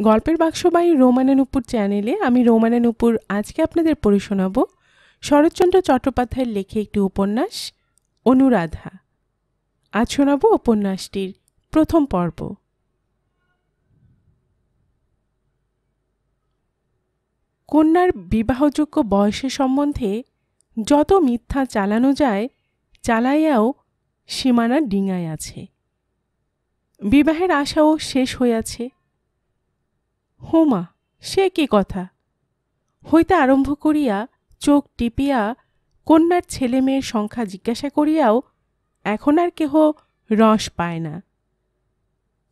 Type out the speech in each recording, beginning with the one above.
গল্পের বাক্সবাহী রোমানানুপুর চ্যানেলে আমি রোমানানুপুর আজকে আপনাদের পড়ে শোনাব শরৎচন্দ্র চট্টোপাধ্যায়ের লেখে একটি উপন্যাস, অনুরাধা। আজ শোনাব উপন্যাসটির প্রথম পর্ব। কন্যার বিবাহযোগ্য বয়সের সম্বন্ধে যত মিথ্যা চালানো যায়, চালাইয়াও সীমানা ডিঙায় আছে। বিবাহের আশাও শেষ হইয়াছে হোমা সে কি কথা? হইতে আরম্ভ করিয়া চোখ টিপিয়া কন্যার ছেলে মেয়ের সংখ্যা জিজ্ঞাসা করিয়াও এখন আর কেহ রস পায় না।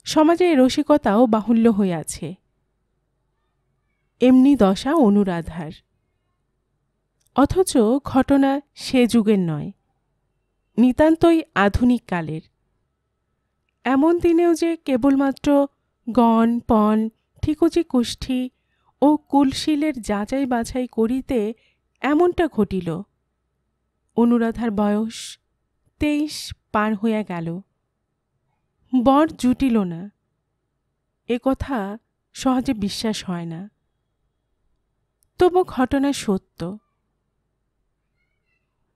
সমাজে রসিকতাও বাহুল্য হইয়াছে। এমনি দশা অনুরাধার। অথচ ঘটনা সে যুগের নয়, নিতান্তই আধুনিক কালের। এমন দিনেও যে কেবলমাত্র গণ, পণ ঠিকুচি কুষ্ঠি ও কুলশিলের যাচাই বাছাই করিতে এমনটা ঘটিল। অনুরাধার বয়স তেইশ পার হইয়া গেল। বর জুটিল না। এ কথা সহজে বিশ্বাস হয় না। তবু ঘটনা সত্য।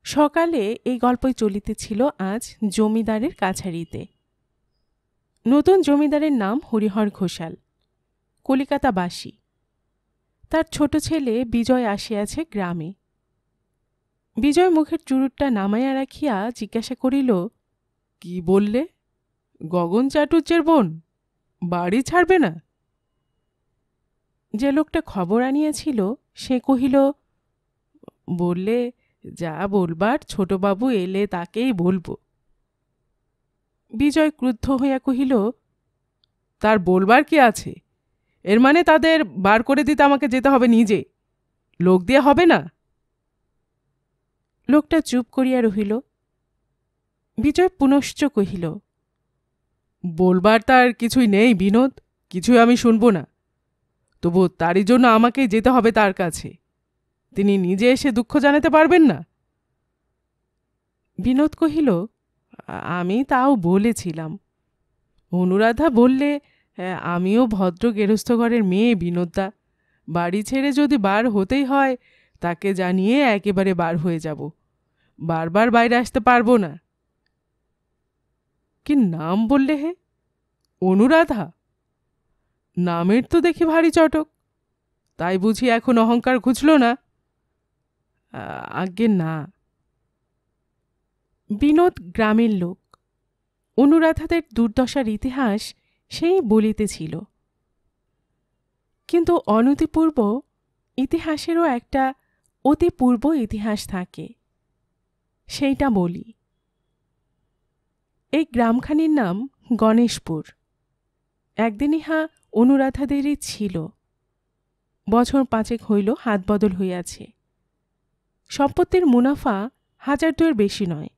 সকালে এই গল্পই চলিতেছিল আজ জমিদারের কাছারিতে। নতুন জমিদারের নাম হরিহর ঘোষাল। কলিকাতাবাসী তার ছোট ছেলে বিজয় আসিয়াছে গ্রামে। বিজয় মুখের চুরুটটা নামাইয়া রাখিয়া জিজ্ঞাসা করিল, কি বললে? গগন চাটুর্যের বোন? বাড়ি ছাড়বে না? যে লোকটা খবর আনিয়াছিল, সে কহিল, বললে যা বলবার, ছোটবাবু এলে তাকেই বলব। বিজয় ক্রুদ্ধ হইয়া কহিল, তার বলবার কি আছে? এর মানে তাদের বার করে দিতে আমাকে যেতে হবে নিজে। লোক দিয়ে হবে না। লোকটা চুপ করিয়া রহিল। বিজয় পুনশ্চ কহিল, বলবার তার কিছুই নেই, বিনোদ। কিছুই আমি শুনব না। তবু তারই জন্য আমাকেই যেতে হবে তার কাছে। তিনি নিজে এসে দুঃখ জানাতে পারবেন না? বিনোদ কহিল আমি তাও বলেছিলাম। অনুরাধা বললে আমিও ভদ্র গেরস্থ ঘরের মেয়ে, বিনোদদা। বাড়ি ছেড়ে যদি বার হতেই হয়, তাকে জানিয়ে একেবারে বার হয়ে যাব। বারবার বাইরে আসতে পারব না। কি নাম বললে হে? অনুরাধা? নামের তো দেখি ভারী চটক। তাই বুঝি এখন অহংকার ঘুচল না। আজ্ঞে না। বিনোদ গ্রামের লোক। অনুরাধাদের দুর্দশার ইতিহাস সেই বলিতেছিল কিন্তু অনতিপূর্ব ইতিহাসেরও একটা অতি পূর্ব ইতিহাস থাকে, সেইটা বলি। এই গ্রামখানির নাম গণেশপুর। একদিন ইহা অনুরাধাদেরই ছিল। বছর পাঁচেক হইল হাত বদল হইয়াছে। সম্পত্তির মুনাফা হাজার দুয়ের বেশি নয়।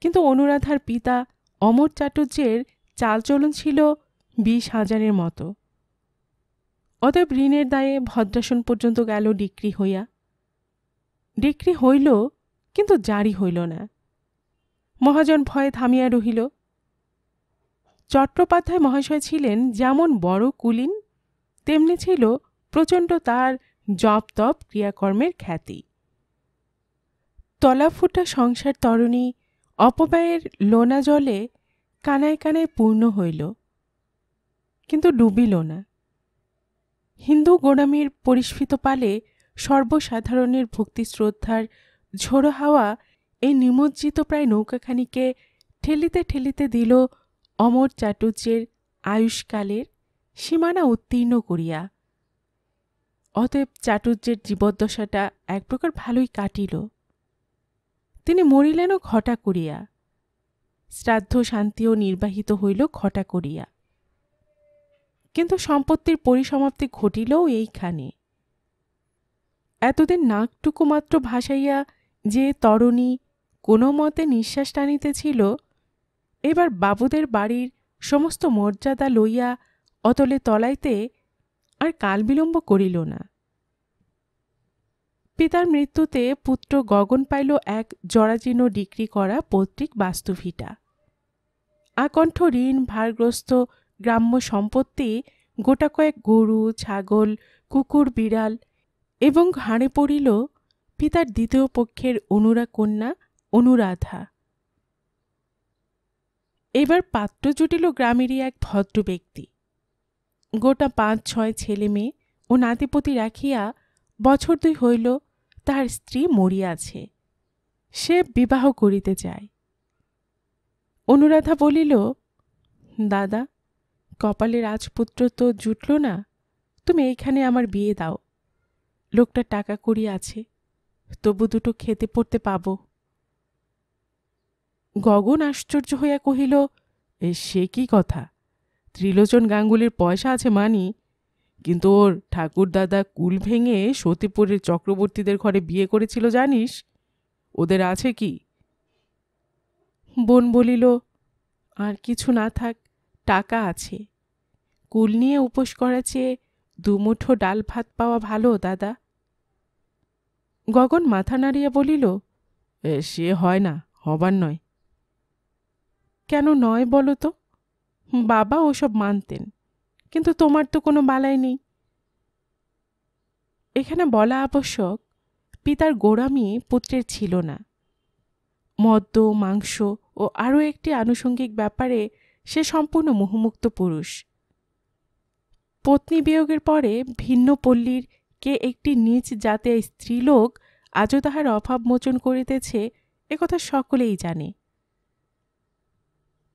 কিন্তু অনুরাধার পিতা অমর চাটুর্যের চালচলন ছিল বিশ হাজারের মতো। অতএব ঋণের দায়ে ভদ্রাসন পর্যন্ত গেল ডিক্রি হইয়া। ডিক্রি হইল, কিন্তু জারি হইল না। মহাজন ভয়ে থামিয়া রহিল। চট্টোপাধ্যায় মহাশয় ছিলেন যেমন বড় কুলীন, তেমনি ছিল প্রচণ্ড তার জপ তপ ক্রিয়াকর্মের খ্যাতি। তলাফুটা সংসার তরণী, অপব্যয়ের লোনা জলে কানায় কানায় পূর্ণ হইল, কিন্তু ডুবিল না। হিন্দু গোড়ামির পরিস্ফিত পালে সর্বসাধারণের ভক্তি শ্রদ্ধার ঝোড়ো হাওয়া এই নিমজ্জিত প্রায় নৌকাখানিকে ঠেলিতে ঠেলিতে দিল অমর চাটুর্যের আয়ুষ্কালের সীমানা উত্তীর্ণ করিয়া। অতএব চাটুর্যের জীবদ্দশাটা এক প্রকার ভালোই কাটিল। তিনি মরিলেনও ঘটা করিয়া। শ্রাদ্ধ শান্তিও নির্বাহিত হইল ঘটা করিয়া। কিন্তু সম্পত্তির পরিসমাপ্তি ঘটিলও এইখানে। এতদিন নাকটুকু মাত্র ভাসাইয়া যে তরণী কোনো মতে নিঃশ্বাস টানিতেছিল এবার বাবুদের বাড়ির সমস্ত মর্যাদা লইয়া অতলে তলাইতে আর কাল বিলম্ব করিল না। পিতার মৃত্যুতে পুত্র গগন পাইল এক জরাজীর্ণ ডিক্রি করা পৈতৃক বাস্তুভিটা। আকণ্ঠ ঋণ, ভারগ্রস্ত গ্রাম্য সম্পত্তি, গোটা কয়েক গরু, ছাগল, কুকুর, বিড়াল এবং ঘাড়ে পড়িল পিতার দ্বিতীয় পক্ষের অনুরা কন্যা অনুরাধা। এবার পাত্র জুটিল গ্রামেরই এক ভদ্র ব্যক্তি। গোটা পাঁচ, ছয় ছেলে মেয়ে ও নাতিপতি রাখিয়া বছর দুই হইল তাহার স্ত্রী মরিয়াছে। সে বিবাহ করিতে চায়। অনুরাধা বলিল, দাদা, কপালে রাজপুত্র তো জুটল না, তুমি এইখানে আমার বিয়ে দাও। লোকটা টাকা করি আছে, তবু দুটো খেতে পড়তে পাব। গগন আশ্চর্য হইয়া কহিল, এ সে কি কথা? ত্রিলোচন গাঙ্গুলির পয়সা আছে মানি, কিন্তু ওর ঠাকুরদাদা কুল ভেঙে সতীপুরের চক্রবর্তীদের ঘরে বিয়ে করেছিল জানিস? ওদের আছে কি? বোন বলিল, আর কিছু না থাক, টাকা আছে। কুল নিয়ে উপোস করা চেয়ে দুমুঠো ডাল ভাত পাওয়া ভালো, দাদা? গগন মাথা নাড়িয়া বলিল সে হয় না, হবার নয়। কেন নয় বলো তো? বাবা ওসব মানতেন, কিন্তু তোমার তো কোনো বালাই নেই। এখানে বলা আবশ্যক, পিতার গোড়ামি পুত্রের ছিল না। মদ্য, মাংস ও আরও একটি আনুষঙ্গিক ব্যাপারে সে সম্পূর্ণ মোহমুক্ত পুরুষ। পত্নী বিয়োগের পরে ভিন্ন পল্লীর কে একটি নিজ জাতীয় স্ত্রীলোক আজও তাহার অভাব মোচন করিতেছে একথা সকলেই জানে।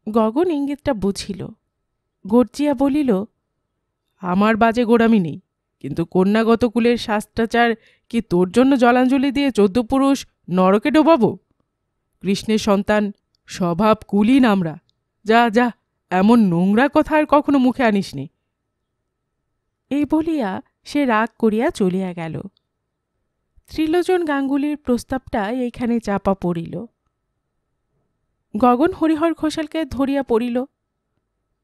গগন ইঙ্গিতটা বুঝিল। গর্জিয়া বলিল, আমার বাজে গোড়ামি নেই, কিন্তু কন্যাগত কুলের শাস্ত্রাচার কি তোর জন্য জলাঞ্জলি দিয়ে চোদ্দ পুরুষ নরকে ডোবাবো? কৃষ্ণের সন্তান স্বভাব কুলীন আমরা। যা যা, এমন নোংরা কথা আর কখনো মুখে আনিস নি এই বলিয়া সে রাগ করিয়া চলিয়া গেল। ত্রিলোচন গাঙ্গুলির প্রস্তাবটা এইখানে চাপা পড়িল। গগন হরিহর ঘোষালকে ধরিয়া পড়িল।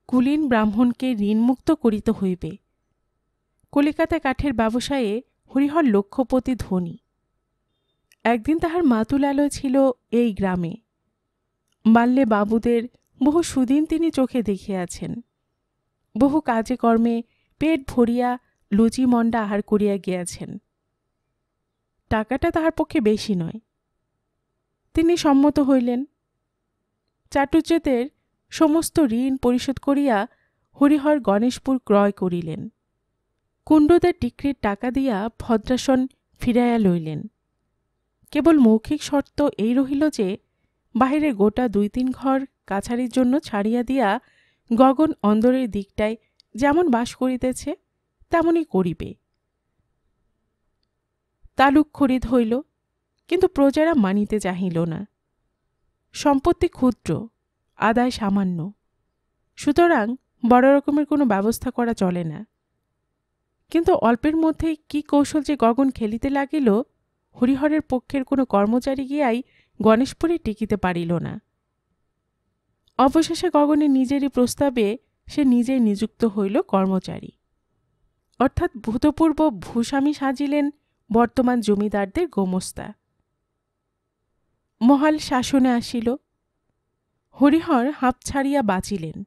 কুলীন ব্রাহ্মণকে ঋণমুক্ত করিতে হইবে। কলিকাতা কাঠের ব্যবসায়ে হরিহর লক্ষপতি ধনী। একদিন তাহার মাতুলালয় ছিল এই গ্রামে। বাল্যে বাবুদের বহু সুদিন তিনি চোখে দেখিয়াছেন। বহু কাজে কর্মে পেট ভরিয়া লুচি মন্ডা আহার করিয়া গিয়াছেন। টাকাটা তাহার পক্ষে বেশি নয়। তিনি সম্মত হইলেন। চাটুজ্যেদের সমস্ত ঋণ পরিশোধ করিয়া হরিহর গণেশপুর ক্রয় করিলেন। কুণ্ডদের ডিক্রির টাকা দিয়া ভদ্রাসন ফিরাইয়া লইলেন। কেবল মৌখিক শর্ত এই রহিল যে, বাহিরে গোটা দুই তিন ঘর কাছারির জন্য ছাড়িয়া দিয়া গগন অন্দরের দিকটায় যেমন বাস করিতেছে, তেমনই করিবে। তালুক খরিদ হইল, কিন্তু প্রজারা মানিতে চাহিল না। সম্পত্তি ক্ষুদ্র, আদায় সামান্য। সুতরাং বড় রকমের কোনো ব্যবস্থা করা চলে না। কিন্তু অল্পের মধ্যেই কি কৌশল যে গগন খেলিতে লাগিল হরিহরের পক্ষের কোনো কর্মচারী গিয়াই গণেশপুরে টিকিতে পারিল না। অবশেষে গগনের নিজেরই প্রস্তাবে সে নিজেই নিযুক্ত হইল কর্মচারী। অর্থাৎ ভূতপূর্ব ভূস্বামী সাজিলেন বর্তমান জমিদারদের গোমস্তা। মহাল শাসনে আসিল। হরিহর হাঁপ ছাড়িয়া বাঁচিলেন।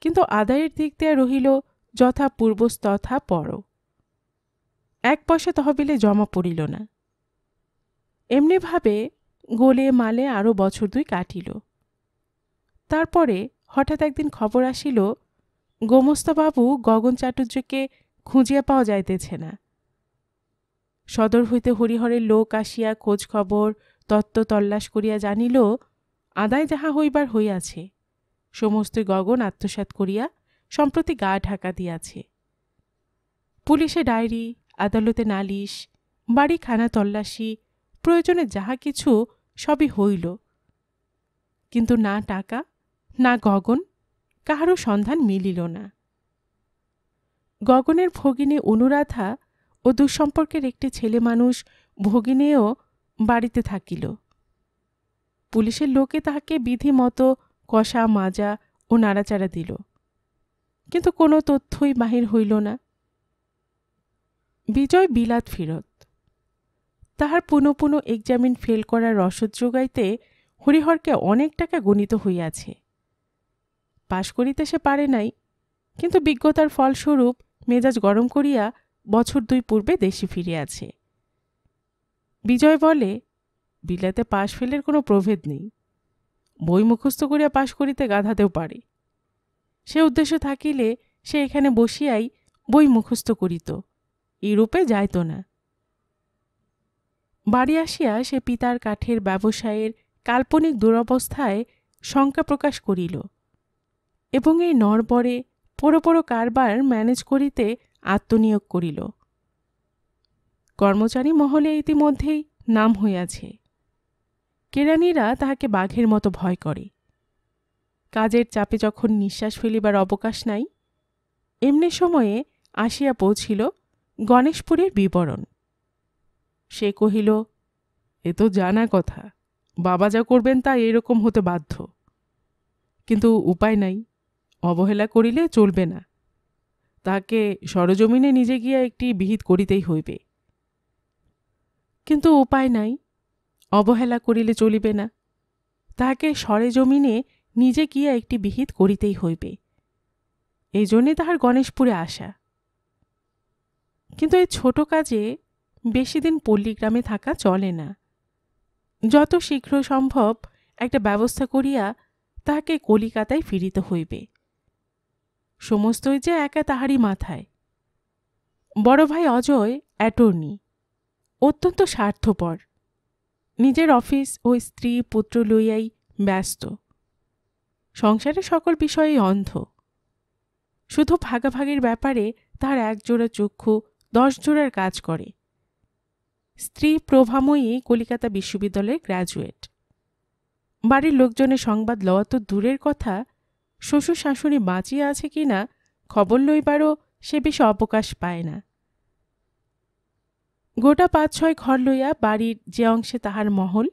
কিন্তু আদায়ের দিক দিয়া রহিল যথা পূর্বস্তথা পর এক পয়সা তহবিলে জমা পড়িল না। এমনিভাবে গোলে মালে আরও বছর দুই কাটিল। তারপরে হঠাৎ একদিন খবর আসিল, গোমস্তবাবু গগন চাটুর্যকে খুঁজিয়া পাওয়া যাইতেছে না। সদর হইতে হরিহরের লোক আসিয়া খোঁজ খবর, তত্ত্ব তল্লাশ করিয়া জানিল, আদায় যাহা হইবার হইয়াছে সমস্ত গগন আত্মসাৎ করিয়া সম্প্রতি গা ঢাকা দিয়াছে। পুলিশে ডায়েরি আদালতে নালিশ, বাড়ি খানা তল্লাশি, প্রয়োজনে যাহা কিছু সবই হইল। কিন্তু না টাকা, না গগন, কাহারও সন্ধান মিলিল না। গগনের ভগিনী অনুরাধা ও দুঃসম্পর্কের একটি ছেলে মানুষ ভগিনীও বাড়িতে থাকিল। পুলিশের লোকে তাহাকে বিধি মতো কষা, মাজা ও নাড়াচাড়া দিল। কিন্তু কোনো তথ্যই বাহির হইল না। বিজয় বিলাত ফিরত। তাহার পুনঃ পুনঃ এক্সামিন ফেল করার রসদ যোগাইতে হরিহরকে অনেক টাকা গণিত হইয়াছে। পাশ করিতে সে পারে নাই, কিন্তু বিজ্ঞতার ফলস্বরূপ মেজাজ গরম করিয়া বছর দুই পূর্বে দেশে ফিরিয়াছে। বিজয় বলে, বিলাতে পাশ ফেলের কোনো প্রভেদ নেই। বই মুখস্থ করিয়া পাশ করিতে গাধাতেও পারে। সে উদ্দেশ্য থাকিলে সে এখানে বসিয়াই বই মুখস্থ করিত। ইউরোপে যাইত না। বাড়ি আসিয়া সে পিতার কাঠের ব্যবসায়ের কাল্পনিক দুরবস্থায় শঙ্কা প্রকাশ করিল এবং এই নরবরে পোড়ো পোড়ো কারবার ম্যানেজ করিতে আত্মনিয়োগ করিল। কর্মচারী মহলে ইতিমধ্যেই নাম হইয়াছে। কেরানিরা তাহাকে বাঘের মতো ভয় করে। কাজের চাপে যখন নিঃশ্বাস ফেলিবার অবকাশ নাই, এমনি সময়ে আসিয়া পৌঁছিল গণেশপুরের বিবরণ। সে কহিল, এ তো জানা কথা। বাবা যা করবেন তা এরকম হতে বাধ্য। কিন্তু উপায় নাই, অবহেলা করিলে চলবে না। তাকে সরজমিনে নিজে গিয়া একটি বিহিত করিতেই হইবে। কিন্তু উপায় নাই, অবহেলা করিলে চলিবে না। তাহাকে সরেজমিনে নিজে গিয়া একটি বিহিত করিতেই হইবে। এই জন্যে তাহার গণেশপুরে আসা। কিন্তু এই ছোট কাজে বেশি দিন পল্লীগ্রামে থাকা চলে না। যত শীঘ্র সম্ভব একটা ব্যবস্থা করিয়া তাহাকে কলিকাতায় ফিরিতে হইবে। সমস্তই যে একা তাহারই মাথায়। বড় ভাই অজয়, অ্যাটর্নি, অত্যন্ত স্বার্থপর। নিজের অফিস ও স্ত্রী পুত্র লইয়াই ব্যস্ত। সংসারে সকল বিষয়ে অন্ধ। শুধু ভাগাভাগির ব্যাপারে তার একজোড়া চক্ষু দশ জোড়ার কাজ করে। স্ত্রী প্রভাময়ী কলিকাতা বিশ্ববিদ্যালয়ের গ্র্যাজুয়েট বাড়ির লোকজনের সংবাদ লওয়া তো দূরের কথা শ্বশুর শাশুড়ি বাঁচিয়ে আছে কি না খবর লইবারও সে বেশি অবকাশ পায় না। গোটা পাঁচ ছয় ঘর লইয়া বাড়ির যে অংশে তাহার মহল,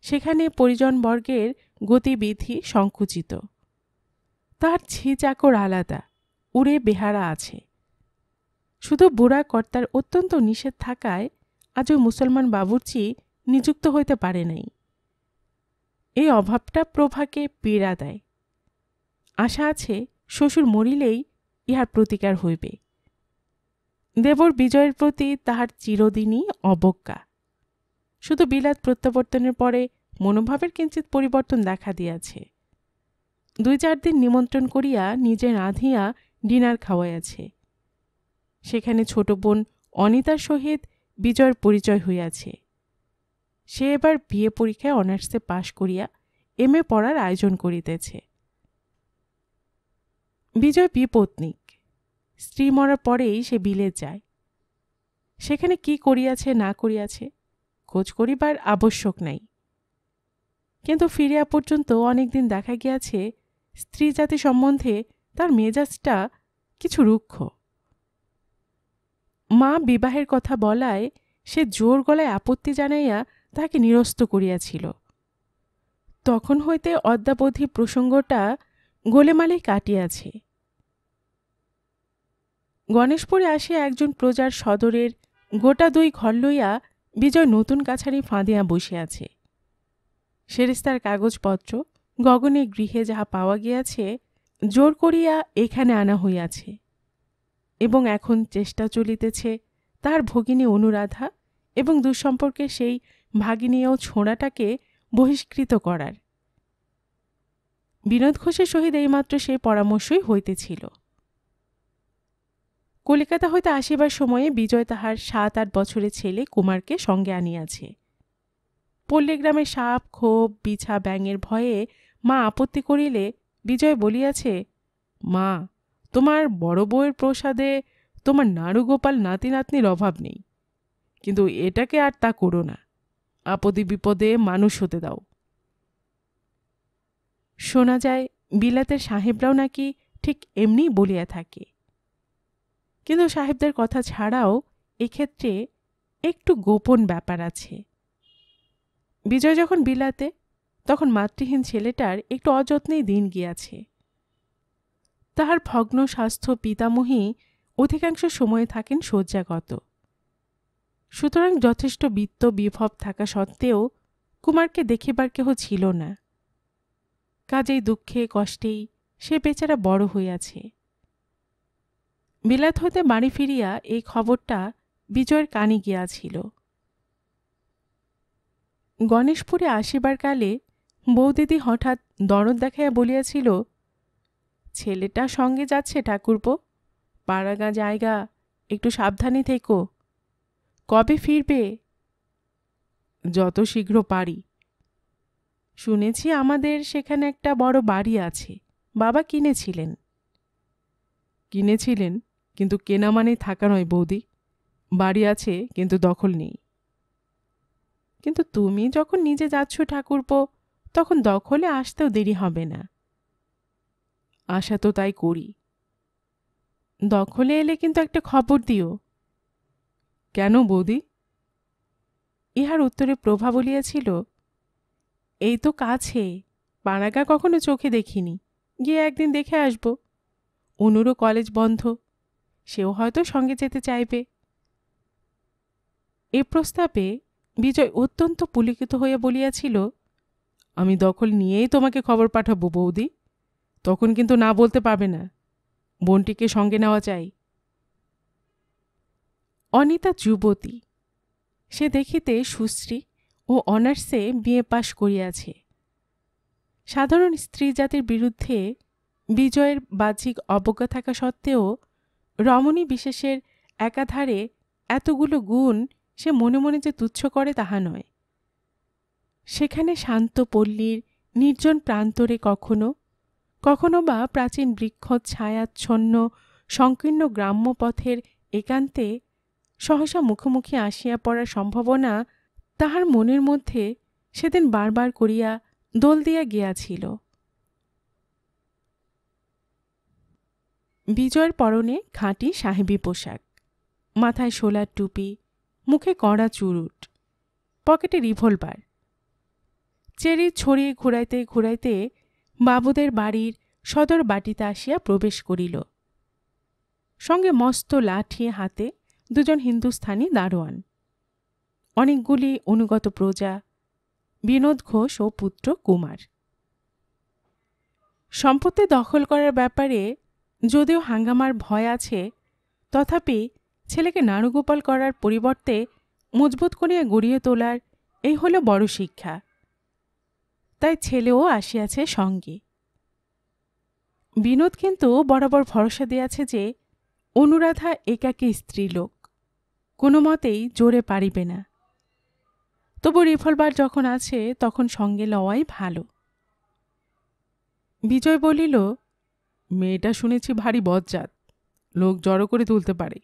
সেখানে পরিজনবর্গের গতিবিধি সংকুচিত। তার ছি চাকর আলাদা, উড়ে বেহারা আছে। শুধু বুড়া কর্তার অত্যন্ত নিষেধ থাকায় আজও মুসলমান বাবুর্চি নিযুক্ত হইতে পারে নাই। এই অভাবটা প্রভাকে পীড়া দেয়। আশা আছে শ্বশুর মরিলেই ইহার প্রতিকার হইবে। দেবর বিজয়ের প্রতি তাহার চিরদিনই অবজ্ঞা। শুধু বিলাত প্রত্যাবর্তনের পরে মনোভাবের কিঞ্চিত পরিবর্তন দেখা দিয়াছে। দুই চার দিন নিমন্ত্রণ করিয়া নিজে রাঁধিয়া ডিনার খাওয়াইয়াছে। সেখানে ছোট বোন অনিতার সহিত বিজয়ের পরিচয় হইয়াছে। সে এবার বিয়ে পরীক্ষায় অনার্সে পাশ করিয়া এম এ পড়ার আয়োজন করিতেছে। বিজয় বিপত্নিক। স্ত্রী মরার পরেই সে বিলে যায়। সেখানে কি করিয়াছে, না করিয়াছে, খোঁজ করিবার আবশ্যক নাই। কিন্তু ফিরিয়া পর্যন্ত অনেকদিন দেখা গিয়াছে, স্ত্রী জাতি সম্বন্ধে তার মেজাজটা কিছু রুক্ষ। মা বিবাহের কথা বলায় সে জোর গলায় আপত্তি জানাইয়া তাহাকে নিরস্ত করিয়াছিল। তখন হইতে অদ্যাবধি প্রসঙ্গটা গোলেমালেই কাটিয়াছে। গণেশপুরে আসিয়া একজন প্রজার সদরের গোটা দুই ঘর লইয়া বিজয় নতুন কাছারি ফাঁদিয়া বসিয়াছে। সেরেস্তার কাগজপত্র গগনে গৃহে যাহা পাওয়া গিয়াছে, জোর করিয়া এখানে আনা হইয়াছে। এবং এখন চেষ্টা চলিতেছে তার ভগিনী অনুরাধা এবং দুঃসম্পর্কে সেই ভাগিনীয় ছোঁড়াটাকে বহিষ্কৃত করার। বিনোদ ঘোষের সহিত এইমাত্র সেই পরামর্শই হইতেছিল। কলিকাতা হইতে আসিবার সময়ে বিজয় তাহার সাত আট বছরের ছেলে কুমারকে সঙ্গে আনিয়াছে। পল্লীগ্রামে সাপ, ক্ষোভ, বিছা, ব্যাঙের ভয়ে মা আপত্তি করিলে বিজয় বলিয়াছে, মা তোমার বড় বউয়ের প্রসাদে তোমার নাড়ুগোপাল নাতি নাতনির অভাব নেই। কিন্তু এটাকে আর তা করো না। আপদে বিপদে মানুষ হতে দাও। শোনা যায়, বিলাতের সাহেবরাও নাকি ঠিক এমনিই বলিয়া থাকে। কিন্তু সাহেবদের কথা ছাড়াও এক্ষেত্রে একটু গোপন ব্যাপার আছে। বিজয় যখন বিলাতে, তখন মাতৃহীন ছেলেটার একটু অযত্নেই দিন গিয়াছে। তাহার ভগ্ন স্বাস্থ্য পিতামহী অধিকাংশ সময়ে থাকেন শয্যাগত। সুতরাং যথেষ্ট বিত্ত বিভব থাকা সত্ত্বেও কুমারকে দেখিবার কেহ ছিল না। কাজেই দুঃখে, কষ্টেই সে বেচারা বড় হইয়াছে। বিলাত হইতে বাড়ি ফিরিয়া এই খবরটা বিজয়ের কানে গিয়াছিল। গণেশপুরে আসিবার কালে বৌদিদি হঠাৎ দরদ দেখাইয়া বলিয়াছিল ছেলেটা সঙ্গে যাচ্ছে ঠাকুরপো। পাড়াগা জায়গা, একটু সাবধানে থেকো। কবে ফিরবে? যত শীঘ্র পারি। শুনেছি আমাদের সেখানে একটা বড় বাড়ি আছে। বাবা কিনেছিলেন। কিনেছিলেন, কিন্তু কেনা মানে থাকা নয় বৌদি। বাড়ি আছে, কিন্তু দখল নেই। কিন্তু তুমি যখন নিজে যাচ্ছ ঠাকুরপো, তখন দখলে আসতেও দেরি হবে না। আশা তো তাই করি। দখলে এলে কিন্তু একটা খবর দিও। কেন বৌদি? ইহার উত্তরে প্রভা বলিয়াছিল, এই তো কাছে পাড়াগা কখনো চোখে দেখিনি। গিয়ে একদিন দেখে আসব। অনুরও কলেজ বন্ধ, সেও হয়তো সঙ্গে যেতে চাইবে। এ প্রস্তাবে বিজয় অত্যন্ত পুলিকিত হইয়া বলিয়াছিল, আমি দখল নিয়েই তোমাকে খবর পাঠাবো বৌদি। তখন কিন্তু না বলতে পারবে না। বোনটিকে সঙ্গে নেওয়া চাই। অনিতা যুবতী। সে দেখিতে সুশ্রী ও অনার্সে বিয়ে পাশ করিয়াছে। সাধারণ স্ত্রী জাতির বিরুদ্ধে বিজয়ের বাহ্যিক অবজ্ঞা থাকা সত্ত্বেও রমণী বিশেষের একাধারে এতগুলো গুণ সে মনে মনে যে তুচ্ছ করে তাহা নয়। সেখানে শান্ত পল্লীর নির্জন প্রান্তরে কখনো কখনো বা প্রাচীন বৃক্ষ ছায়াচ্ছন্ন সংকীর্ণ গ্রাম্য পথের একান্তে সহসা মুখোমুখি আসিয়া পড়ার সম্ভাবনা তাহার মনের মধ্যে সেদিন বারবার করিয়া দোল দিয়া গিয়াছিল। বিজয়ের পরনে খাঁটি সাহেবী পোশাক, মাথায় সোলার টুপি, মুখে কড়া চুরুট, পকেটে রিভলভার। চেরি ছড়িয়ে ঘুরাইতে ঘুরাইতে বাবুদের বাড়ির সদর বাটিতে আসিয়া প্রবেশ করিল। সঙ্গে মস্ত লাঠি হাতে দুজন হিন্দুস্থানি দারোয়ান। অনেকগুলি অনুগত প্রজা, বিনোদ ঘোষ ও পুত্র কুমার। সম্পত্তি দখল করার ব্যাপারে যদিও হাঙ্গামার ভয় আছে, তথাপি ছেলেকে নাড়ুগোপাল করার পরিবর্তে মজবুত করিয়া গড়িয়ে তোলার এই হল বড় শিক্ষা। তাই ছেলেও আসিয়াছে সঙ্গে। বিনোদ কিন্তু বরাবর ভরসা দিয়াছে যে অনুরাধা একাকী স্ত্রীলোক, কোনো মতেই জোরে পারিবে না। তবু রিভলভার যখন আছে, তখন সঙ্গে লওয়াই ভালো। বিজয় বলিল, মেয়েটা শুনেছি ভারী বজ্জাত, লোক জড়ো করে তুলতে পারে।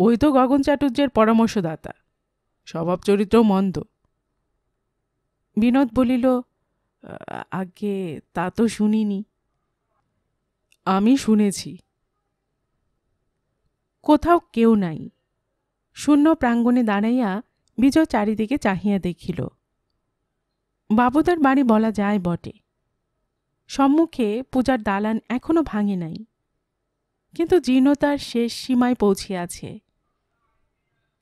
ওই তো গগন চাটুর্যের পরামর্শদাতা, স্বভাব চরিত্র মন্দ। বিনোদ বলিল আগে তা তো শুনিনি। আমি শুনেছি। কোথাও কেউ নাই। শূন্য প্রাঙ্গণে দাঁড়াইয়া বিজয় চারিদিকে চাহিয়া দেখিল। বাবুদার বাড়ি বলা যায় বটে। সম্মুখে পূজার দালান এখনও ভাঙে নাই। কিন্তু জীর্ণতার শেষ সীমায় পৌঁছিয়াছে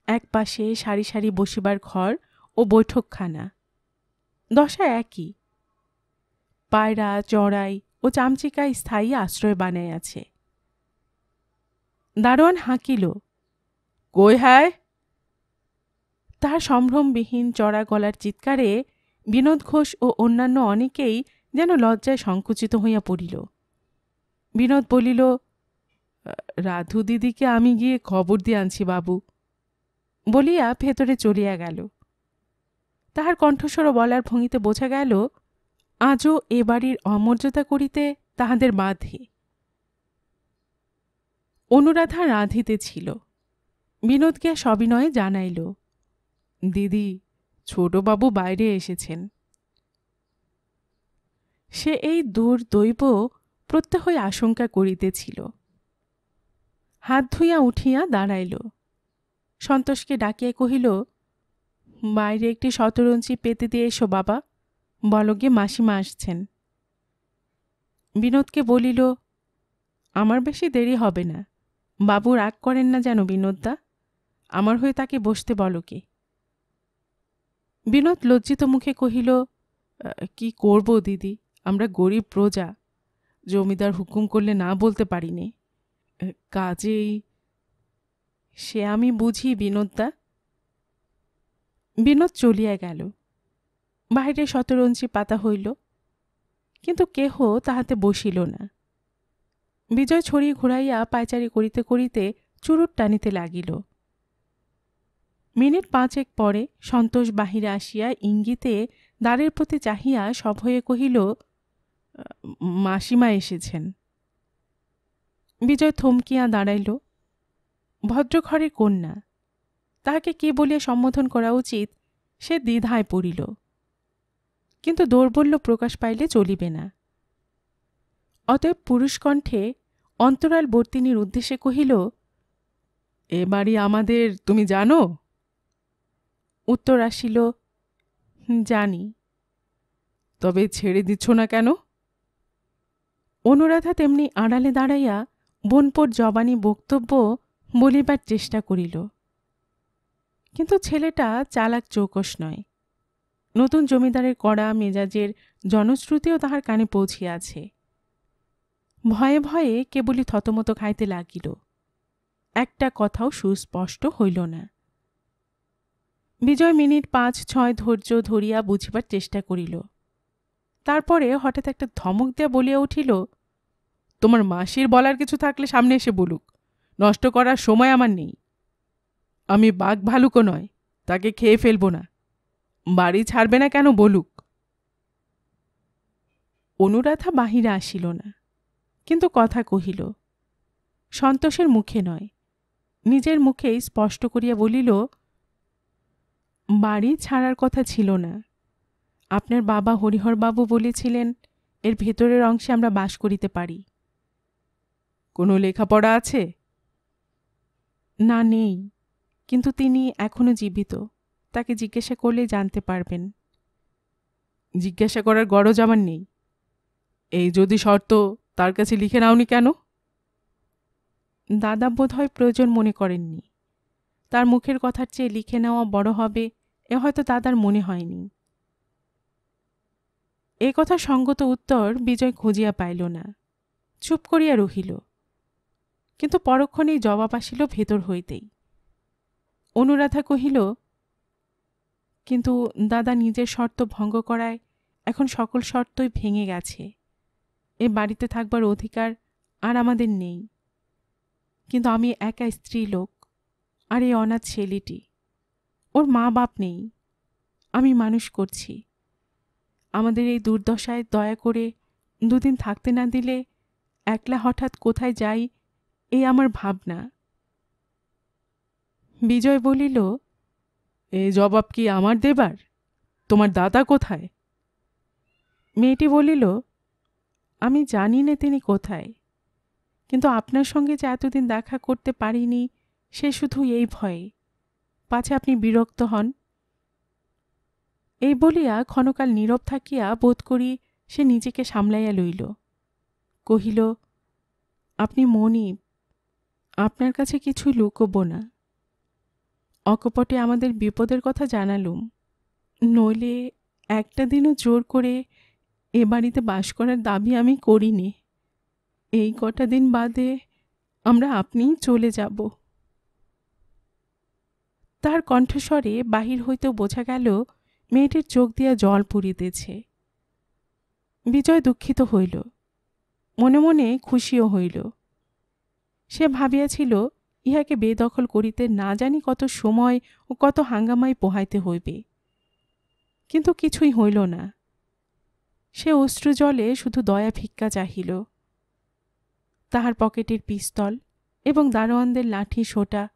এক পাশে সারি সারি বসিবার ঘর ও বৈঠকখানা। দশা একই। পায়রা, চড়াই ও চামচিকায় স্থায়ী আশ্রয় বানাইয়াছে দারোয়ান হাঁকিল, কই হায়? তাহার সম্ভ্রমবিহীন চড়া গলার চিৎকারে বিনোদ ঘোষ ও অন্যান্য অনেকেই যেন লজ্জায় সংকুচিত হইয়া পড়িল। বিনোদ বলিল, রাধু দিদিকে আমি গিয়ে খবর দিয়ে আনছি বাবু। বলিয়া ভেতরে চলিয়া গেল। তাহার কণ্ঠস্বর বলার ভঙ্গিতে বোঝা গেল আজও এ বাড়ির অমর্যাদা করিতে তাহাদের বাধে। অনুরাধা রাঁধিতেছিল বিনোদকে সবিনয়ে জানাইল, দিদি, ছোটবাবু বাইরে এসেছেন। সে এই দূর দৈব প্রত্যহই আশঙ্কা করিতেছিল। হাত ধুইয়া উঠিয়া দাঁড়াইল। সন্তোষকে ডাকিয়া কহিল, বাইরে একটি শতরঞ্চি পেতে দিয়ে এসো বাবা। বলগে মাসিমা আসছেন। বিনোদকে বলিল, আমার বেশি দেরি হবে না। বাবু রাগ করেন না যেন বিনোদদা। আমার হয়ে তাকে বসতে বলো কে? বিনোদ লজ্জিত মুখে কহিল কি করব দিদি? আমরা গরিব প্রজা। জমিদার হুকুম করলে না বলতে পারিনি। কাজেই সে আমি বুঝি বিনোদদা? বিনোদ চলিয়া গেল। বাহিরে শতরঞ্চি পাতা হইল, কিন্তু কেহ তাহাতে বসিল না। বিজয় ছড়ি ঘুরাইয়া পায়চারি করিতে করিতে চুরুট টানিতে লাগিল। মিনিট পাঁচেক পরে সন্তোষ বাহিরে আসিয়া ইঙ্গিতে দ্বারের প্রতি চাহিয়া সভয়ে কহিল, মাসিমা এসেছেন। বিজয় থমকিয়া দাঁড়াইল, ভদ্রঘরে কন্যা, তাহাকে কে বলিয়া সম্বোধন করা উচিত সে দ্বিধায় পড়িল। কিন্তু দৌর্বল্য প্রকাশ পাইলে চলিবে না। অতএব পুরুষকণ্ঠে অন্তরাল বর্তিনীর উদ্দেশ্যে কহিল, এ বাড়ি আমাদের, তুমি জানো? উত্তর আসিল, জানি। তবে ছেড়ে দিচ্ছ না কেন? অনুরাধা তেমনি আড়ালে দাঁড়াইয়া বোনপোর জবানি বক্তব্য বলিবার চেষ্টা করিল। কিন্তু ছেলেটা চালাক চৌকস নয়। নতুন জমিদারের কড়া মেজাজের জনশ্রুতিও তাহার কানে পৌঁছিয়াছে ভয়ে ভয়ে কেবলই থতমত খাইতে লাগিল। একটা কথাও সুস্পষ্ট হইল না। বিজয় মিনিট পাঁচ ছয় ধৈর্য ধরিয়া বুঝিবার চেষ্টা করিল। তারপরে হঠাৎ একটা ধমক দিয়া বলিয়া উঠিল, তোমার মাসির বলার কিছু থাকলে সামনে এসে বলুক। নষ্ট করার সময় আমার নেই। আমি বাঘ ভালুকও নয়, তাকে খেয়ে ফেলব না। বাড়ি ছাড়বে না কেন বলুক? অনুরাধা বাহিরে আসিল না, কিন্তু কথা কহিল, সন্তোষের মুখে নয়, নিজের মুখেই স্পষ্ট করিয়া বলিল, বাড়ি ছাড়ার কথা ছিল না, আপনার বাবা হরিহরবাবু বলেছিলেন, এর ভেতরের অংশে আমরা বাস করিতে পারি। কোনো লেখাপড়া আছে? না নেই, কিন্তু তিনি এখনও জীবিত। তাকে জিজ্ঞাসা করলে জানতে পারবেন। জিজ্ঞাসা করার গরজ আমার নেই। এই যদি শর্ত তার কাছে লিখে নাওনি কেন? দাদা বোধহয় প্রয়োজন মনে করেননি। তার মুখের কথার চেয়ে লিখে নেওয়া বড় হবে এ হয়তো দাদার মনে হয়নি। এ কথা সঙ্গত উত্তর বিজয় খুঁজিয়া পাইল না। চুপ করিয়া রহিল। কিন্তু পরক্ষণেই জবাব আসিল ভেতর হইতেই। অনুরাধা কহিল কিন্তু দাদা নিজের শর্ত ভঙ্গ করায় এখন সকল শর্তই ভেঙে গেছে। এ বাড়িতে থাকবার অধিকার আর আমাদের নেই। কিন্তু আমি একা স্ত্রী লোক আর এই অনাথ ছেলেটি। ওর মা বাপ নেই। আমি মানুষ করছি। আমাদের এই দুর্দশায় দয়া করে দুদিন থাকতে না দিলে একলা হঠাৎ কোথায় যাই এই আমার ভাবনা। বিজয় বলিল এ জবাব কি আমার দেবার? তোমার দাদা কোথায়? মেয়েটি বলিল, আমি জানি না তিনি কোথায়, কিন্তু আপনার সঙ্গে যে এতদিন দেখা করতে পারিনি, সে শুধু এই ভয়ে। পাছে আপনি বিরক্ত হন? এই বলিয়া ক্ষণকাল নীরব থাকিয়া বোধ করি সে নিজেকে সামলাইয়া লইল। কহিল, আপনি মনিব, আপনার কাছে কিছু লুকোব না। অকপটে আমাদের বিপদের কথা জানালুম। নইলে একটা দিনও জোর করে এ বাড়িতে বাস করার দাবি আমি করিনি। এই কটা দিন বাদে আমরা আপনিই চলে যাব। তার কণ্ঠস্বরে বাহির হইতেও বোঝা গেল, মেয়েটির চোখ দিয়া জল পুরিতেছে। বিজয় দুঃখিত হইল। মনে মনে খুশিও হইল। সে ভাবিয়াছিল ইহাকে বেদখল করিতে না জানি কত সময় ও কত হাঙ্গামাই পোহাইতে হইবে। কিন্তু কিছুই হইল না। সে অশ্রুজলে শুধু দয়া ভিক্ষা চাহিল। তাহার পকেটের পিস্তল এবং দারোয়ানদের লাঠি সোটা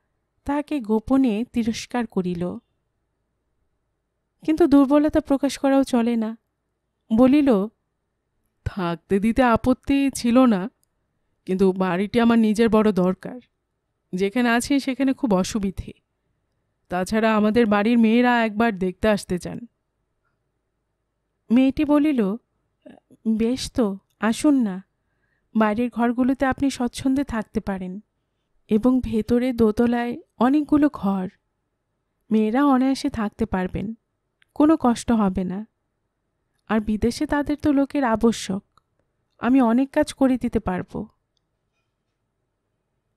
তাহাকে গোপনে তিরস্কার করিল। কিন্তু দুর্বলতা প্রকাশ করাও চলে না। বলিল, থাকতে দিতে আপত্তি ছিল না, কিন্তু বাড়িটি আমার নিজের বড় দরকার। যেখানে আছি সেখানে খুব অসুবিধে। তাছাড়া আমাদের বাড়ির মেয়েরা একবার দেখতে আসতে চান। মেয়েটি বলিল, বেশ তো, আসুন না। বাইরের ঘরগুলোতে আপনি স্বচ্ছন্দে থাকতে পারেন এবং ভেতরে দোতলায় অনেকগুলো ঘর। মেয়েরা অনায়াসে থাকতে পারবেন, কোনো কষ্ট হবে না। আর বিদেশে তাদের তো লোকের আবশ্যক। আমি অনেক কাজ করে দিতে পারব।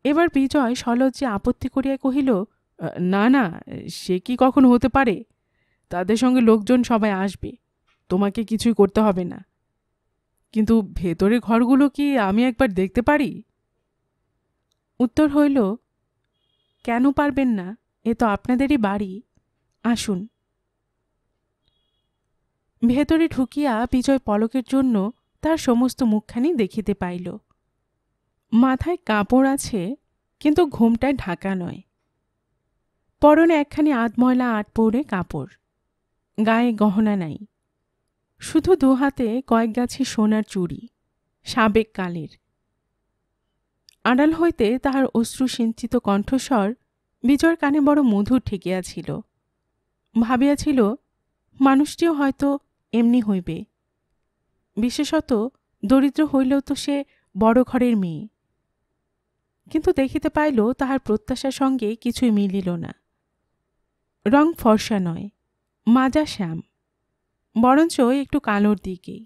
এবার বিজয় সলজ্জে আপত্তি করিয়া কহিল না না, সে কি কখনো হতে পারে? তাদের সঙ্গে লোকজন সবাই আসবে, তোমাকে কিছুই করতে হবে না। কিন্তু ভেতরে ঘরগুলো কি আমি একবার দেখতে পারি? উত্তর হইল, কেন পারবেন না? এ তো আপনাদেরই বাড়ি। আসুন। ভেতরে ঢুকিয়া বিজয় পলকের জন্য তার সমস্ত মুখখানি দেখিতে পাইল। মাথায় কাপড় আছে, কিন্তু ঘুমটায় ঢাকা নয়। পরনে একখানি আধময়লা আট পৌড়ে কাপড়, গায়ে গহনা নাই। শুধু দু হাতে কয়েক গাছি সোনার চুড়ি, সাবেক কালের। আড়াল হইতে তাহার অশ্রুসিঞ্চিত কণ্ঠস্বর বিজয়ের কানে বড় মধুর ঠেকিয়াছিল ভাবিয়াছিল মানুষটিও হয়তো এমনি হইবে। বিশেষত দরিদ্র হইলেও তো সে বড় ঘরের মেয়ে। কিন্তু দেখিতে পাইল তাহার প্রত্যাশার সঙ্গে কিছুই মিলিল না। রং ফর্সা নয়, মাজা শ্যাম, বরঞ্চ একটু কালোর দিকেই।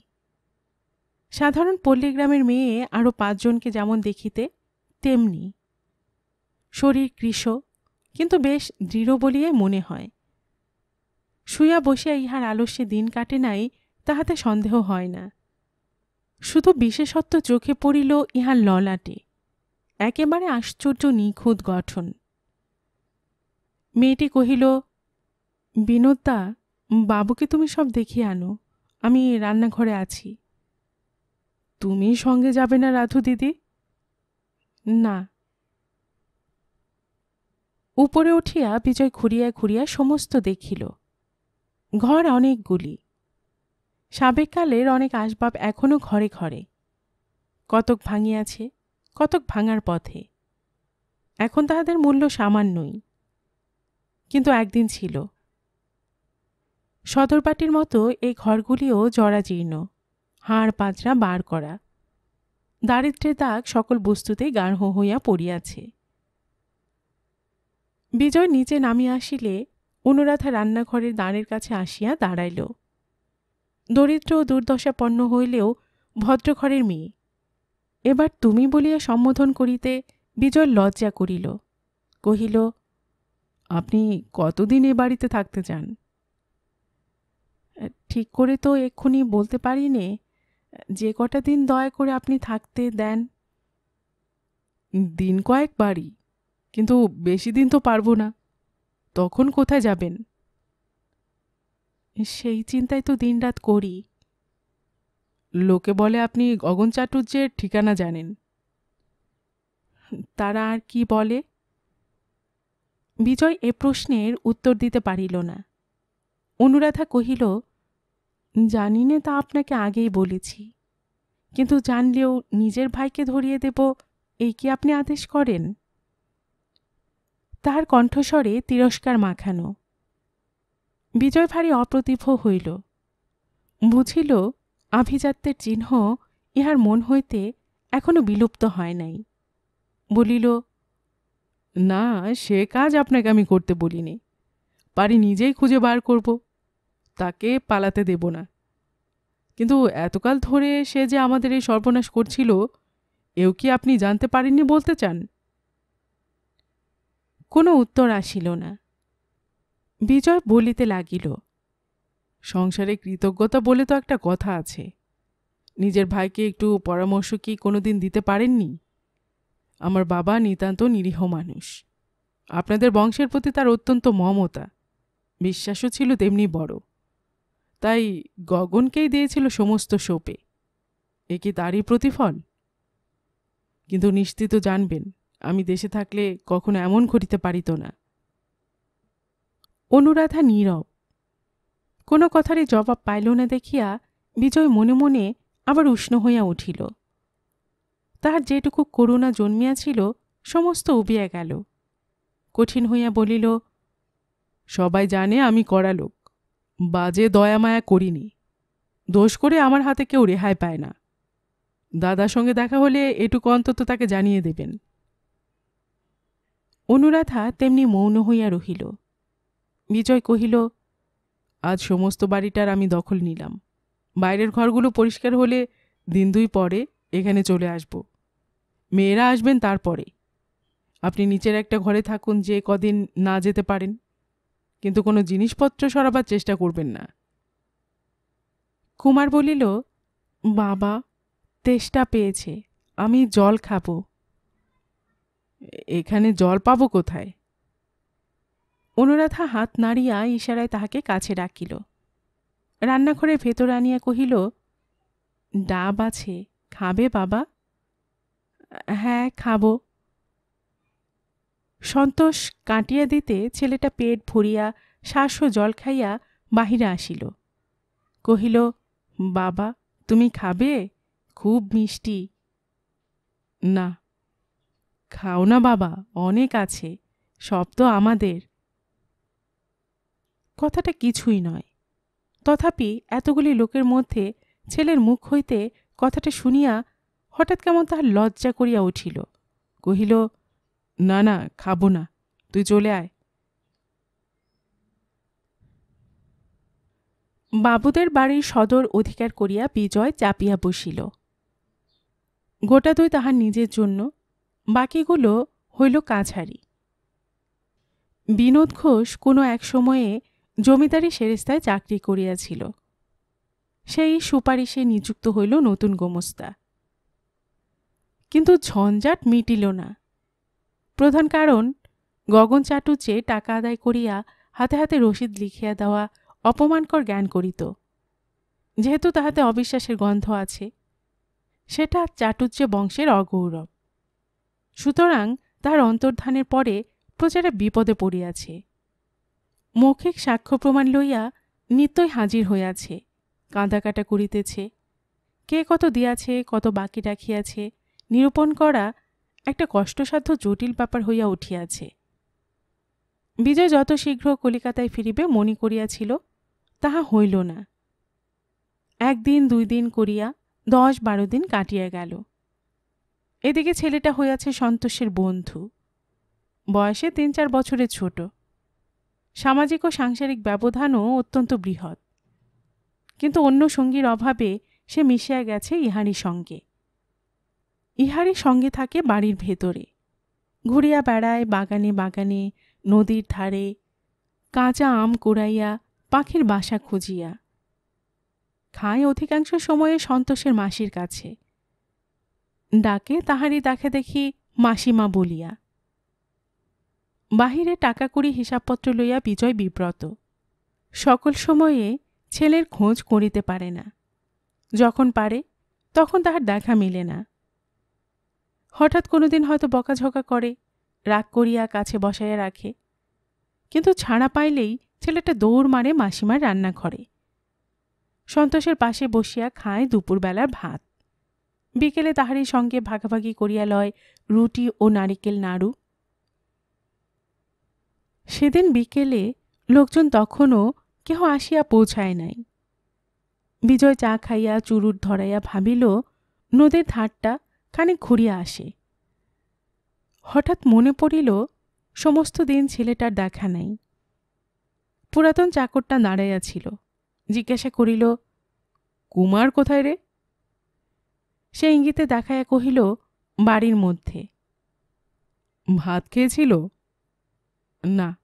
সাধারণ পল্লীগ্রামের মেয়ে আরও পাঁচজনকে যেমন দেখিতে, তেমনি। শরীর কৃষ, কিন্তু বেশ দৃঢ় বলিয়াই মনে হয়। শুইয়া বসিয়া ইহার আলস্যে দিন কাটে নাই, তাহাতে সন্দেহ হয় না। শুধু বিশেষত্ব চোখে পড়িল ইহার ললাটে। একেবারে আশ্চর্য নিখুঁত গঠন। মেয়েটি কহিল বিনোদা বাবুকে তুমি সব দেখিয়ে আনো, আমি রান্নাঘরে আছি। তুমি সঙ্গে যাবে না রাধু দিদি? না। উপরে উঠিয়া বিজয় ঘুরিয়া ঘুরিয়া সমস্ত দেখিল। ঘর অনেকগুলি। সাবেককালের অনেক আসবাব এখনও ঘরে ঘরে। কতক ভাঙিয়াছে। কতক ভাঙার পথে। এখন তাহাদের মূল্য সামান্যই। কিন্তু একদিন ছিল। সদরপাটির মতো এই ঘরগুলিও জরাজীর্ণ। হাড় পাঁচরা বার করা। দারিদ্রের দাগ সকল বস্তুতেই গাঢ় হইয়া পড়িয়াছে। বিজয় নিচে নামিয়া আসিলে অনুরাধা রান্নাঘরের দ্বারের কাছে আসিয়া দাঁড়াইল। দরিদ্র ও দুর্দশাপন্ন হইলেও ভদ্রঘরের মেয়ে। এবার তুমি বলিয়া সম্বোধন করিতে বিজয় লজ্জা করিল, কহিল, আপনি কতদিন এ বাড়িতে থাকতে চান? ঠিক করে তো এক্ষুনি বলতে পারি নে যে কটা দিন দয়া করে আপনি থাকতে দেন। দিন কয়েক বাড়ি, কিন্তু বেশি দিন তো পারব না, তখন কোথায় যাবেন? সেই চিন্তায় তো দিনরাত করি লোকে বলে আপনি গগন চাটুর্যের ঠিকানা জানেন। তারা আর কি বলে? বিজয় এ প্রশ্নের উত্তর দিতে পারিল না। অনুরাধা কহিল, জানি নে তা আপনাকে আগেই বলেছি। কিন্তু জানলেও নিজের ভাইকে ধরিয়ে দেব, এই কি আপনি আদেশ করেন? তাহার কণ্ঠস্বরে তিরস্কার মাখানো। বিজয় ভারী অপ্রতিভ হইল। বুঝিল আভিজাত্যের চিহ্ন ইহার মন হইতে এখনও বিলুপ্ত হয় নাই। বলিল, না, সে কাজ আপনাকে আমি করতে বলিনি। পারি নিজেই খুঁজে বার করব, তাকে পালাতে দেব না। কিন্তু এতকাল ধরে সে যে আমাদের এই সর্বনাশ করছিল, এও কি আপনি জানতে পারেননি বলতে চান? কোনো উত্তর আসিল না। বিজয় বলিতে লাগিল সংসারে কৃতজ্ঞতা বলে তো একটা কথা আছে। নিজের ভাইকে একটু পরামর্শ কি কোনো দিন দিতে পারেননি? আমার বাবা নিতান্ত নিরীহ মানুষ। আপনাদের বংশের প্রতি তার অত্যন্ত মমতা। বিশ্বাসও ছিল তেমনি বড়। তাই গগনকেই দিয়েছিল সমস্ত সোপে এ কি তারই প্রতিফল? কিন্তু নিশ্চিত জানবেন, আমি দেশে থাকলে কখনো এমন ঘটিতে পারিত না। অনুরাধা নীরব কোনো কথারই জবাব পাইল না দেখিয়া বিজয় মনে মনে আবার উষ্ণ হইয়া উঠিল। তাহার যেটুকু করুণা জন্মিয়াছিল, সমস্ত উবিয়া গেল। কঠিন হইয়া বলিল, সবাই জানে আমি করা লোক। বাজে দয়ামায়া করিনি। দোষ করে আমার হাতে কেউ রেহাই পায় না। দাদার সঙ্গে দেখা হলে এটুকু অন্তত তাকে জানিয়ে দেবেন। অনুরাধা তেমনি মৌন হইয়া রহিল। বিজয় কহিল আজ সমস্ত বাড়িটার আমি দখল নিলাম। বাইরের ঘরগুলো পরিষ্কার হলে দিন দুই পরে এখানে চলে আসব। মেয়েরা আসবেন তারপরে। আপনি নিচের একটা ঘরে থাকুন যে কদিন না যেতে পারেন। কিন্তু কোনো জিনিসপত্র সরাবার চেষ্টা করবেন না। কুমার বলিল, বাবা, তেষ্টা পেয়েছে। আমি জল খাব। এখানে জল পাবো কোথায়? অনুরাধা হাত নাড়িয়া ইশারায় তাহাকে কাছে ডাকিল। রান্নাঘরে ভেতর আনিয়া কহিল, ডাব আছে, খাবে বাবা? হ্যাঁ খাব। সন্তোষ কাটিয়া দিতে ছেলেটা পেট ভরিয়া শ্বাস ও জল খাইয়া বাহিরে আসিল। কহিল, বাবা, তুমি খাবে? খুব মিষ্টি। না খাও না বাবা, অনেক আছে, সব তো আমাদের। কথাটা কিছুই নয়। তথাপি এতগুলি লোকের মধ্যে ছেলের মুখ হইতে কথাটা শুনিয়া হঠাৎ কেমন তাহার লজ্জা করিয়া উঠিল। কহিল, না না, খাব না, তুই চলে আয়। বাবুদের বাড়ির সদর অধিকার করিয়া বিজয় চাপিয়া বসিল। গোটা দুই তাহার নিজের জন্য, বাকিগুলো হইল কাছারি। বিনোদ ঘোষ কোনো এক সময়ে জমিদারি সেরেস্তায় চাকরি করিয়াছিল। সেই সুপারিশে নিযুক্ত হইল নতুন গোমস্তা। কিন্তু ঝঞ্ঝাট মিটিল না। প্রধান কারণ, গগন চাটুচে টাকা আদায় করিয়া হাতে হাতে রসিদ লিখিয়া দেওয়া অপমানকর জ্ঞান করিত। যেহেতু তাহাতে অবিশ্বাসের গন্ধ আছে, সেটা চাটুজ্জে বংশের অগৌরব। সুতরাং তাহার অন্তর্ধানের পরে প্রচারে বিপদে পড়িয়াছে। মৌখিক সাক্ষ্য প্রমাণ লইয়া নিত্যই হাজির হইয়াছে। কাঁদাকাটা করিতেছে। কে কত দিয়াছে, কত বাকি রাখিয়াছে, নিরূপণ করা একটা কষ্টসাধ্য জটিল ব্যাপার হইয়া উঠিয়াছে। বিজয় যত শীঘ্র কলিকাতায় ফিরিবে মনে করিয়াছিল, তাহা হইল না। একদিন, দুই দিন করিয়া দশ বারো দিন কাটিয়া গেল। এদিকে ছেলেটা হইয়াছে সন্তোষের বন্ধু। বয়সে তিন চার বছরের ছোট। সামাজিক ও সাংসারিক ব্যবধানও অত্যন্ত বৃহৎ। কিন্তু অন্য সঙ্গীর অভাবে সে মিশিয়া গেছে ইহারির সঙ্গে। ইহারি সঙ্গে থাকে বাড়ির ভেতরে। ঘুরিয়া বেড়ায় বাগানে বাগানে, নদীর ধারে, কাঁচা আম কুড়াইয়া, পাখির বাসা খুঁজিয়া। খায় অধিকাংশ সময়ে সন্তোষের মাসির কাছে। ডাকে তাহারই দেখা দেখি মাসিমা বলিয়া। বাহিরে টাকা কড়ি হিসাবপত্র লইয়া বিজয় বিব্রত। সকল সময়ে ছেলের খোঁজ করিতে পারে না। যখন পারে, তখন তাহার দেখা মিলে না। হঠাৎ কোনোদিন হয়তো বকাঝকা করে, রাগ করিয়া কাছে বসাইয়া রাখে। কিন্তু ছাড়া পাইলেই ছেলেটা দৌড় মারে মাসিমার রান্নাঘরে। সন্তোষের পাশে বসিয়া খায় দুপুরবেলার ভাত। বিকেলে তাহারই সঙ্গে ভাগাভাগি করিয়া লয় রুটি ও নারিকেল নাড়ু। সেদিন বিকেলে লোকজন তখনও কেহ আসিয়া পৌঁছায় নাই। বিজয় চা খাইয়া, চুরুট ধরাইয়া ভাবিল, নদীর ধারটা খানিক ঘুরিয়া আসে। হঠাৎ মনে পড়িল, সমস্ত দিন ছেলেটার দেখা নাই। পুরাতন চাকরটা দাঁড়াইয়াছিল জিজ্ঞাসা করিল, কুমার কোথায় রে? সে ইঙ্গিতে দেখাইয়া কহিল, বাড়ির মধ্যে। ভাত খেয়েছিল? না।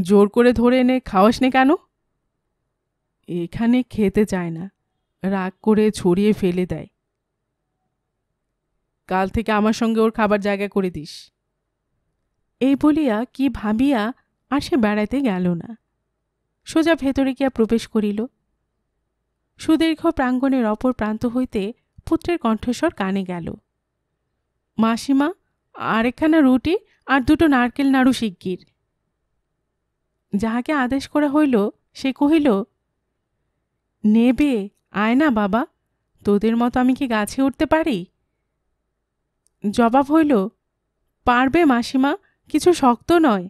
জোর করে ধরে এনে খাওয়াস নে কেন? এখানে খেতে চায় না, রাগ করে ছড়িয়ে ফেলে দেয়। কাল থেকে আমার সঙ্গে ওর খাবার জায়গা করে দিস। এই বলিয়া কি ভাবিয়া আর সে বেড়াইতে গেল না। সোজা ভেতরে গিয়া প্রবেশ করিল। সুদীর্ঘ প্রাঙ্গণের অপর প্রান্ত হইতে পুত্রের কণ্ঠস্বর কানে গেল। মাসিমা, আরেকখানা রুটি আর দুটো নারকেল নাড়ু শিগগির। যাহাকে আদেশ করা হইল, সে কহিল, নেবে, আয় না বাবা, তোদের মতো আমি কি গাছে উঠতে পারি? জবাব হইল, পারবে মাসিমা, কিছু শক্ত নয়।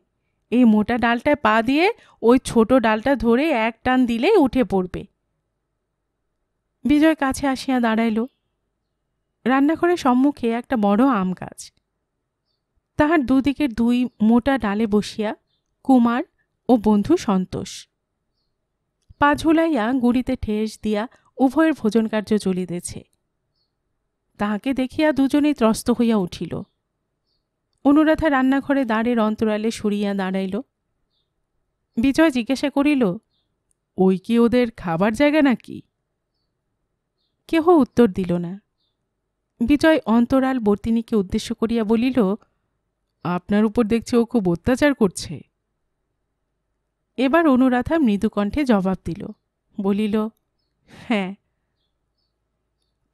এই মোটা ডালটায় পা দিয়ে ওই ছোট ডালটা ধরে এক টান দিলেই উঠে পড়বে। বিজয় কাছে আসিয়া দাঁড়াইল। রান্নাঘরের সম্মুখে একটা বড় আম গাছ। তাহার দুদিকের দুই মোটা ডালে বসিয়া কুমার ও বন্ধু সন্তোষ। পা ঝুলাইয়া গুড়িতে ঠেস দিয়া উভয়ের ভোজনকার্য চলিতেছে। তাহাকে দেখিয়া দুজনেই ত্রস্ত হইয়া উঠিল। অনুরাধা রান্নাঘরে দাঁড়ের অন্তরালে সরিয়া দাঁড়াইল। বিজয় জিজ্ঞাসা করিল, ওই কি ওদের খাবার জায়গা নাকি? কেহ উত্তর দিল না। বিজয় অন্তরাল বর্তিনীকে উদ্দেশ্য করিয়া বলিল আপনার উপর দেখছি ও খুব অত্যাচার করছে। এবার অনুরাধা মৃদুকণ্ঠে জবাব দিল, বলিল হ্যাঁ।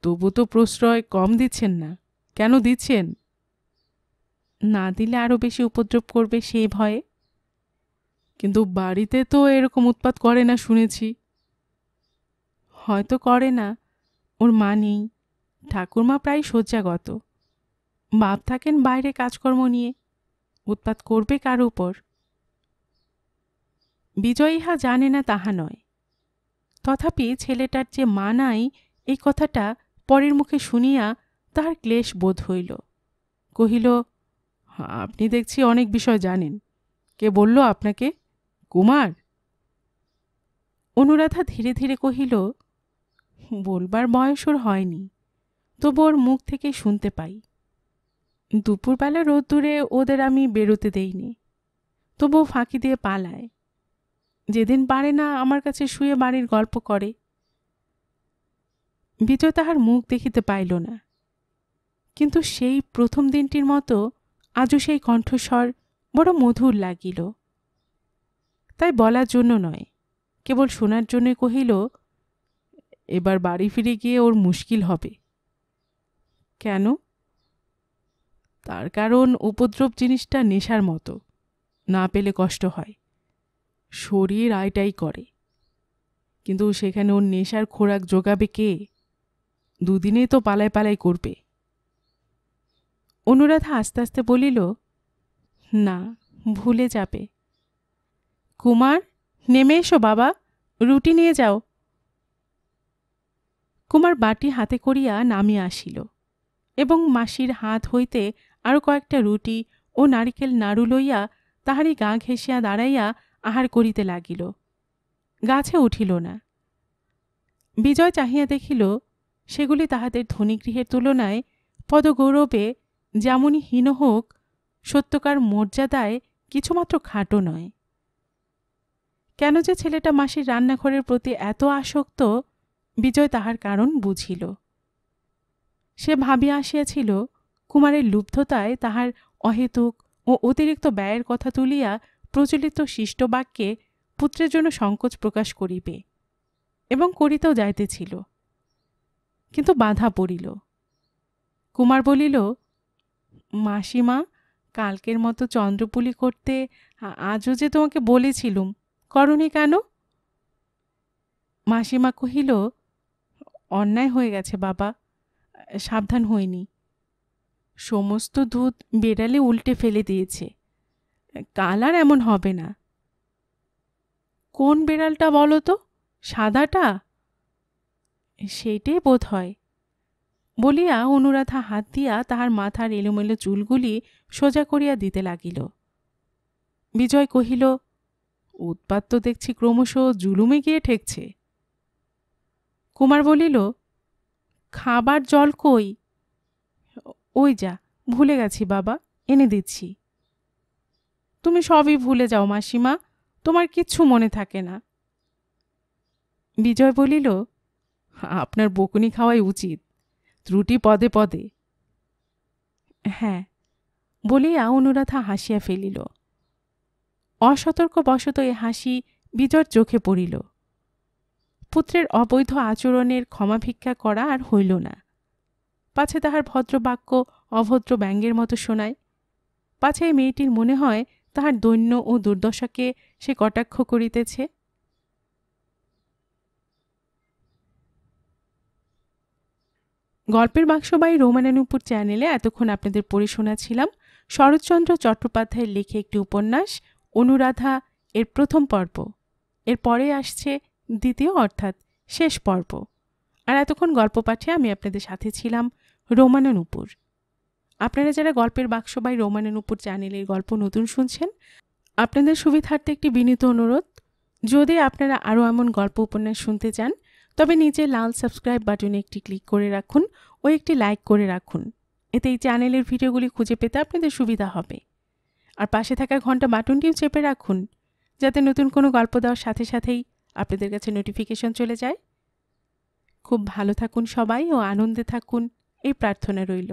তবু তো প্রশ্রয় কম দিচ্ছেন না। কেন দিচ্ছেন? না দিলে আরও বেশি উপদ্রব করবে সেই ভয়ে। কিন্তু বাড়িতে তো এরকম উৎপাত করে না শুনেছি। হয়তো করে না। ওর মা নেই। ঠাকুরমা প্রায় শয্যাগত। বাপ থাকেন বাইরে কাজকর্ম নিয়ে। উৎপাত করবে কার উপর? বিজয় ইহা জানে না, তাহা নয়। তথাপি ছেলেটার যে মা নাই, এই কথাটা পরের মুখে শুনিয়া তাহার ক্লেশ বোধ হইল। কহিল, আপনি দেখছি অনেক বিষয় জানেন। কে বলল আপনাকে? কুমার? অনুরাধা ধীরে ধীরে কহিল, বলবার বয়স ওর হয়নি। তবু ওর মুখ থেকে শুনতে পাই। দুপুরবেলা রোদ্দুরে ওদের আমি বেরোতে দেইনি। তবু ফাঁকি দিয়ে পালায়। যেদিন পারে না আমার কাছে শুয়ে বাড়ির গল্প করে। বিজয় তাহার মুখ দেখিতে পাইল না। কিন্তু সেই প্রথম দিনটির মতো আজও সেই কণ্ঠস্বর বড় মধুর লাগিল। তাই বলার জন্য নয়, কেবল শোনার জন্য কহিল, এবার বাড়ি ফিরে গিয়ে ওর মুশকিল হবে। কেন? তার কারণ উপদ্রব জিনিসটা নেশার মতো। না পেলে কষ্ট হয়। শরীর আয়টাই করে। কিন্তু সেখানে ওর নেশার খোরাক জোগাবে কে? দুদিনে তো পালায় পালায় করবে। অনুরাধা আস্তে আস্তে বলিল, না, ভুলে যাবে। কুমার, নেমে এসো বাবা, রুটি নিয়ে যাও। কুমার বাটি হাতে করিয়া নামিয়া আসিল এবং মাসির হাত হইতে আরও কয়েকটা রুটি ও নারিকেল নাড়ু লইয়া তাহারই গা ঘেঁষিয়া দাঁড়াইয়া আহার করিতে লাগিল। গাছে উঠিল না। বিজয় চাহিয়া দেখিল, সেগুলি তাহাদের ধনীগৃহের তুলনায় পদগৌরবে যেমনই হীন হোক, সত্যকার মর্যাদায় কিছুমাত্র খাটো নয়। কেন যে ছেলেটা মাসির রান্নাঘরের প্রতি এত আসক্ত, বিজয় তাহার কারণ বুঝিল। সে ভাবিয়া আসিয়াছিল কুমারের লুব্ধতায় তাহার অহেতুক ও অতিরিক্ত ব্যয়ের কথা তুলিয়া প্রচলিত শিষ্ট বাক্যে পুত্রের জন্য সংকোচ প্রকাশ করিবে এবং করিতেও যাইতেছিল। কিন্তু বাধা পড়িল। কুমার বলিল, মাসিমা, কালকের মতো চন্দ্রপুলি করতে আজও যে তোমাকে বলেছিলুম, করনি কেন? মাসিমা কহিল, অন্যায় হয়ে গেছে বাবা, সাবধান হইনি। সমস্ত দুধ বেড়ালে উল্টে ফেলে দিয়েছে। কাল আর এমন হবে না। কোন বেড়ালটা বলো তো? সাদাটা? সেইটাই বোধ হয় বলিয়া অনুরাধা হাত দিয়া তাহার মাথার এলোমেলো চুলগুলি সোজা করিয়া দিতে লাগিল। বিজয় কহিল, উৎপাত তো দেখছি ক্রমশ জুলুমে গিয়ে ঠেকছে। কুমার বলিল, খাবার জল কই? ওই যা, ভুলে গেছি বাবা, এনে দিচ্ছি। তুমি সবই ভুলে যাও মাসিমা, তোমার কিচ্ছু মনে থাকে না। বিজয় বলিল, আপনার বকুনি খাওয়াই উচিত, ত্রুটি পদে পদে। হ্যাঁ বলিয়া অনুরাধা হাসিয়া ফেলিল। অসতর্ক বশত এ হাসি বিজয়ের চোখে পড়িল। পুত্রের অবৈধ আচরণের ক্ষমা ভিক্ষা করা আর হইল না। পাছে তাহার ভদ্রবাক্য অভদ্র ব্যঙ্গের মতো শোনায়। পাছে এই মেয়েটির মনে হয় তাহার দৈন্য ও দুর্দশাকে সে কটাক্ষ করিতেছে। গল্পের বাক্সবাই রোমানানুপুর চ্যানেলে এতক্ষণ আপনাদের পড়ে শোনাছিলাম শরৎচন্দ্র চট্টোপাধ্যায়ের লেখে একটি উপন্যাস, অনুরাধা, এর প্রথম পর্ব। এর পরে আসছে দ্বিতীয়, অর্থাৎ শেষ পর্ব। আর এতক্ষণ গল্প পাঠে আমি আপনাদের সাথে ছিলাম রোমানানুপুর আপনারা যারা গল্পের বাক্স বাই বাক্সবাই রোমানানুপুর চ্যানেলের গল্প নতুন শুনছেন, আপনাদের সুবিধার্থে একটি বিনীত অনুরোধ। যদি আপনারা আরও এমন গল্প উপন্যাস শুনতে চান, তবে নিচে লাল সাবস্ক্রাইব বাটনে একটি ক্লিক করে রাখুন ও একটি লাইক করে রাখুন। এতে এই চ্যানেলের ভিডিওগুলি খুঁজে পেতে আপনাদের সুবিধা হবে। আর পাশে থাকা ঘণ্টা বাটনটিও চেপে রাখুন, যাতে নতুন কোনো গল্প দেওয়ার সাথে সাথেই আপনাদের কাছে নোটিফিকেশন চলে যায়। খুব ভালো থাকুন সবাই ও আনন্দে থাকুন। এই প্রার্থনা রইল।